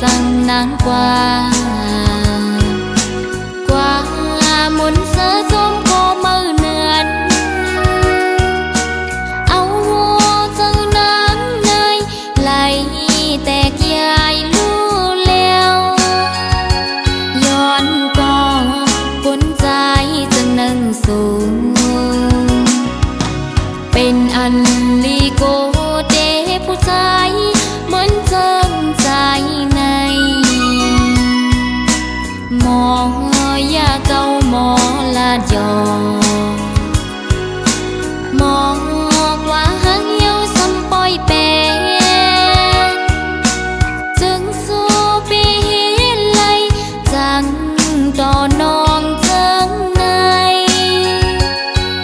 rằng nắng qua. Qua muốn sơ xóm cô mơ nượn áo vô sơ nắng nay lại tè dài lu leo. Yon có cuốn dài dần nâng xuống. Bên ăn ly cô mò da câu mò là giò. Mò quá hắn nhau xăm bôi bè. Dưng xô bi lấy rằng trò non dâng nay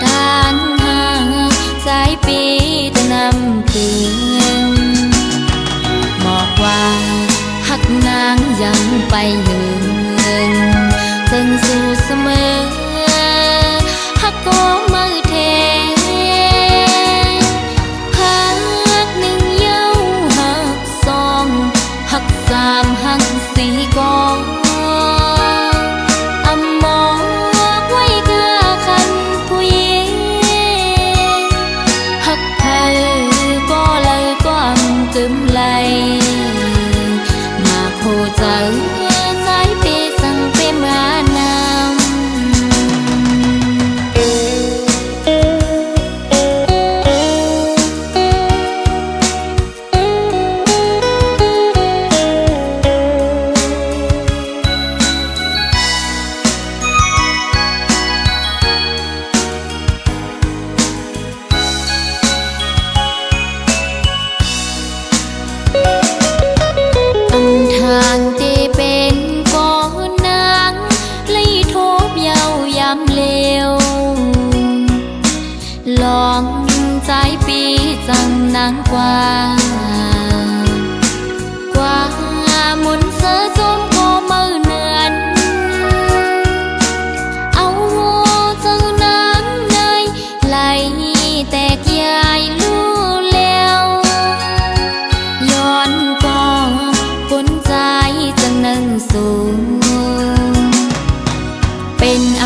Đang hàng giải bi từ năm tiền. Mò qua hắc nang dâng bay người mình. Dù sơ mê, hát có mơ thề hát ninh yêu hát song, hát giam hát xí con. Hãy subscribe cho kênh Ghiền Mì Gõ Để không bỏ lỡ những video hấp dẫn lắm lòng trái bi rằng nắng quang.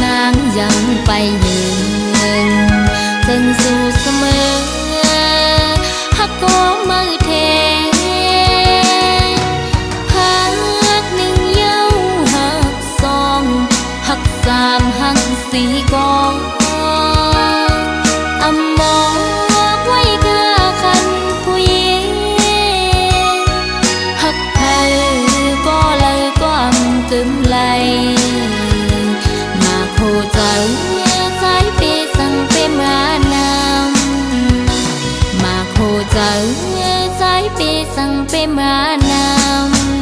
nàng dặn bay dừng thân dù sơ mơ hắc có mơ thề. Hát ninh dấu hắc son hắc sàn hắc xì con tương lai sang pemranam